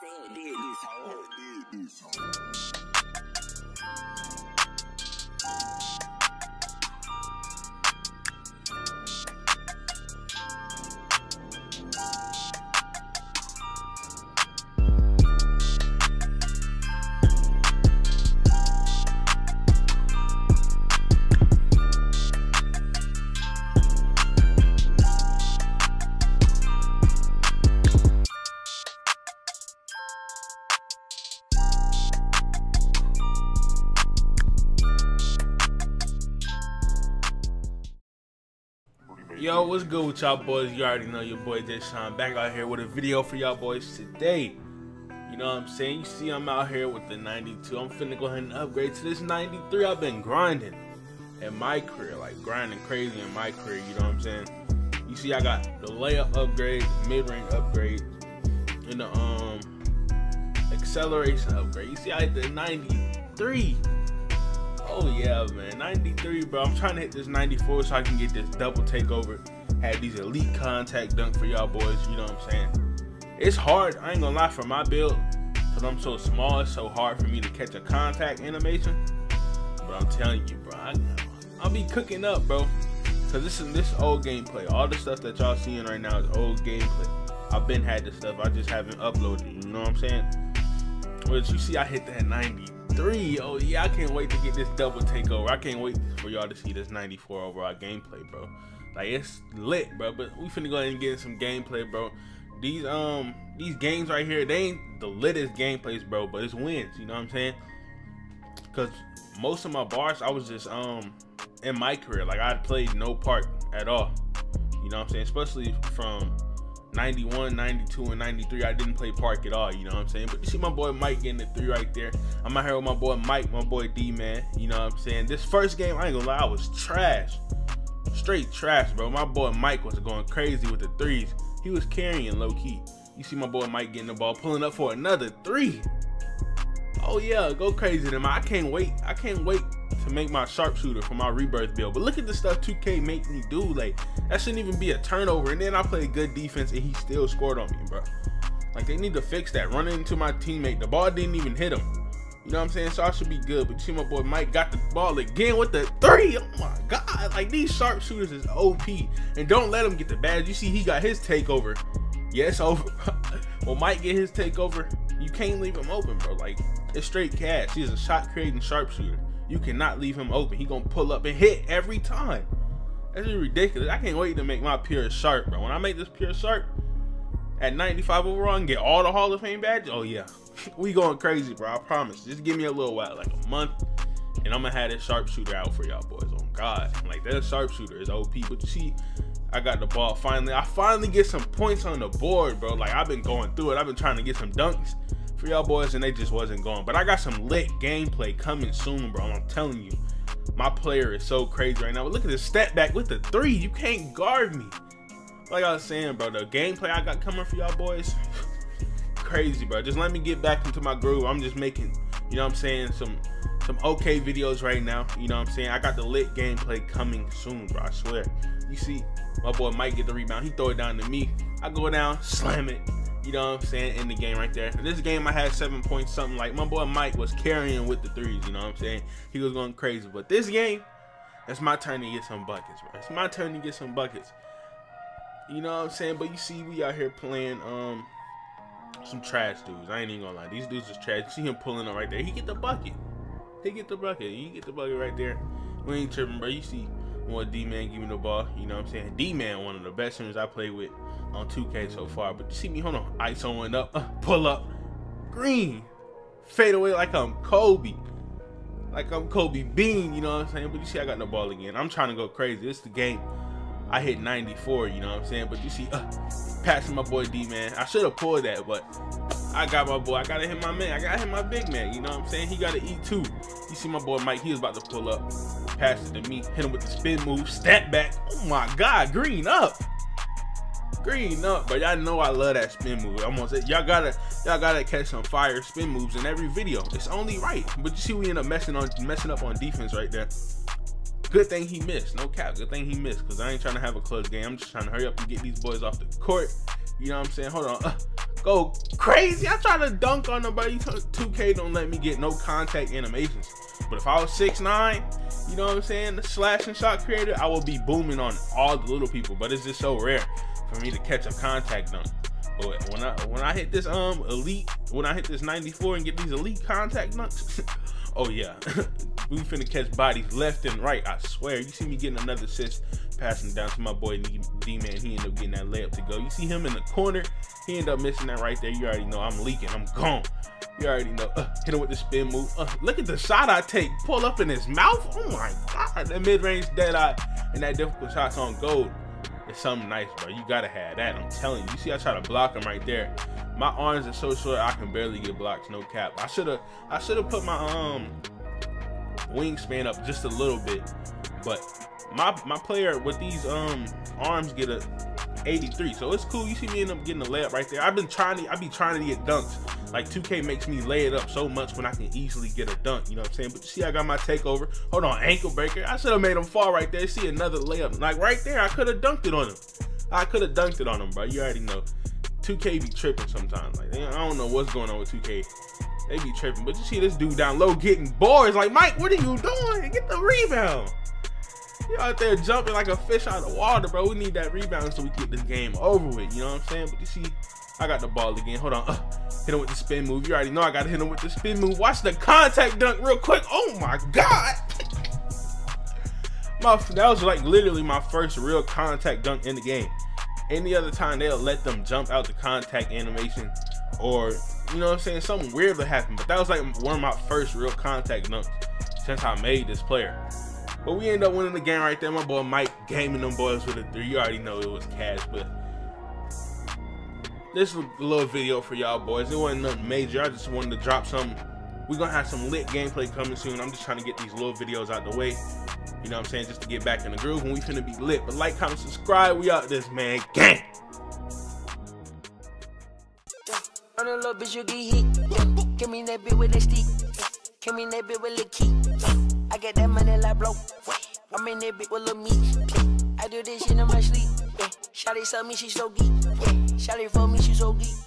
Ford did this, Ford did this. Yo, what's good with y'all boys? You already know your boy Jashawn back out here with a video for y'all boys today. You know what I'm saying? You see I'm out here with the 92. I'm finna go ahead and upgrade to this 93. I've been grinding in my career, like grinding crazy in my career, you know what I'm saying? You see I got the layup upgrade, mid-range upgrade, and the um acceleration upgrade. You see I the 93. Oh yeah, man. 93, bro. I'm trying to hit this 94 so I can get this double takeover. Have these elite contact dunk for y'all boys. You know what I'm saying? It's hard. I ain't gonna lie for my build. Cause I'm so small, it's so hard for me to catch a contact animation. But I'm telling you, bro, I, I'll be cooking up, bro. Cause this is this old gameplay. All the stuff that y'all seeing right now is old gameplay. I've been had this stuff. I just haven't uploaded. You know what I'm saying? But you see, I hit that 93. Oh yeah, I can't wait to get this double takeover. I can't wait for y'all to see this 94 overall gameplay, bro. Like it's lit, bro. But we finna go ahead and get some gameplay, bro. These um these games right here, they ain't the littest gameplays, bro. But it's wins. You know what I'm saying? Cause most of my bars, I was just um in my career, like I played no part at all. You know what I'm saying? Especially from 91, 92, and 93, I didn't play park at all, you know what I'm saying? But you see my boy Mike getting the three right there. I'm out here with my boy Mike, my boy D man, you know what I'm saying? This first game, I ain't gonna lie, I was trash. Straight trash, bro. My boy Mike was going crazy with the threes. He was carrying low key. You see my boy Mike getting the ball, pulling up for another three. Oh yeah, go crazy them. I can't wait. I can't wait to make my sharpshooter for my rebirth build. But look at the stuff 2K make me do. Like that shouldn't even be a turnover. And then I played good defense and he still scored on me, bro. Like they need to fix that. Running into my teammate, the ball didn't even hit him. You know what I'm saying? So I should be good. But see my boy Mike got the ball again with the three. Oh my god. Like these sharpshooters is OP. And don't let him get the badge. You see he got his takeover. Yeah, over. well, Mike get his takeover, you can't leave him open, bro. Like it's straight cash. He's a shot creating sharpshooter. You cannot leave him open. He gonna pull up and hit every time. That's just ridiculous. I can't wait to make my pure sharp, bro. When I make this pure sharp at 95 overall and get all the Hall of Fame badges, oh yeah, we going crazy, bro. I promise. Just give me a little while, like a month, and I'm gonna have this sharpshooter out for y'all boys. On God, like that sharpshooter is OP. But you see, I got the ball finally. I finally get some points on the board, bro. Like I've been going through it. I've been trying to get some dunks for y'all boys, and they just wasn't going. But I got some lit gameplay coming soon, bro. I'm telling you, my player is so crazy right now. But look at this step back with the three. You can't guard me. Like I was saying, bro, the gameplay I got coming for y'all boys, crazy, bro. Just let me get back into my groove. I'm just making, you know what I'm saying, some some okay videos right now. You know what I'm saying? I got the lit gameplay coming soon, bro. I swear. You see, my boy Mike get the rebound. He throw it down to me. I go down, slam it. You know what I'm saying? In the game right there. This game I had seven points something. Like my boy Mike was carrying with the threes. You know what I'm saying? He was going crazy. But this game, it's my turn to get some buckets, bro. It's my turn to get some buckets. You know what I'm saying? But you see, we out here playing um some trash dudes. I ain't even gonna lie. These dudes is trash. You see him pulling up right there. He get the bucket. He get the bucket. You get the bucket right there. We ain't tripping, bro. You see one D-Man give me the ball. You know what I'm saying? D-Man, one of the best teams I play with on 2K so far. But you see me, hold on. ISO went up. Uh, pull up. Green. Fade away like I'm Kobe. Like I'm Kobe Bean, you know what I'm saying? But you see I got the ball again. I'm trying to go crazy. It's the game. I hit 94, you know what I'm saying? But you see, uh, passing my boy D man. I should have pulled that, but I got my boy. I gotta hit my man. I gotta hit my big man. You know what I'm saying? He gotta eat too. You see my boy Mike, he was about to pull up. Pass it to me, hit him with the spin move, step back. Oh my god, green up. Green up, but y'all know I love that spin move. I'm gonna say y'all gotta y'all gotta catch some fire spin moves in every video. It's only right. But you see we end up messing on messing up on defense right there. Good thing he missed. No cap. Good thing he missed. Because I ain't trying to have a close game. I'm just trying to hurry up and get these boys off the court. You know what I'm saying? Hold on. Uh, go crazy. I try to dunk on but 2K don't let me get no contact animations. But if I was 6'9", you know what I'm saying, the slash and shot creator, I would be booming on all the little people. But it's just so rare for me to catch a contact dunk. But when I when I hit this um elite, when I hit this 94 and get these elite contact dunks, oh yeah, we finna catch bodies left and right. I swear. You see me getting another assist, passing down to my boy D man. He ended up getting that layup to go. You see him in the corner. He ended up missing that right there. You already know I'm leaking. I'm gone. You already know. Uh, hit him with the spin move. Uh, look at the shot I take. Pull up in his mouth. Oh my god. That mid range dead eye and that difficult shots on gold. It's something nice, bro. You gotta have that. I'm telling you. You see, I try to block him right there. My arms are so short, I can barely get blocks. No cap. I should have. I should have put my um wingspan up just a little bit, but my my player with these um arms get a 83. So it's cool. You see me end up getting a layup right there. I've been trying to I be trying to get dunks. Like 2K makes me lay it up so much when I can easily get a dunk. You know what I'm saying? But you see, I got my takeover. Hold on, ankle breaker. I should have made him fall right there. See another layup. Like right there, I could have dunked it on him. I could have dunked it on him, bro. You already know. 2K be tripping sometimes. Like I don't know what's going on with 2K. They be tripping. But you see this dude down low getting boards. Like Mike, what are you doing? Get the rebound. You out there jumping like a fish out of water, bro. We need that rebound so we get this game over with. You know what I'm saying? But you see, I got the ball again. Hold on. Uh, hit him with the spin move. You already know I got to hit him with the spin move. Watch the contact dunk real quick. Oh my God. my, that was like literally my first real contact dunk in the game. Any other time they'll let them jump out the contact animation or, you know what I'm saying, something weird will happen. But that was like one of my first real contact dunks since I made this player. But we end up winning the game right there. My boy Mike gaming them boys with a three. You already know it was cash, but this is a little video for y'all boys. It wasn't nothing major. I just wanted to drop some. We're gonna have some lit gameplay coming soon. I'm just trying to get these little videos out the way. You know what I'm saying? Just to get back in the groove and we finna be lit. But like, comment, subscribe. We out this man. Gang! On a little bitch, you get hit. Give me that bit with that stick. Give me that bit with the key. I get that money like blow. I'm in that bit with Lil Me. I do this shit in my sleep. Yeah. Shawty tell me she so geek. Shawty for me, she so geek.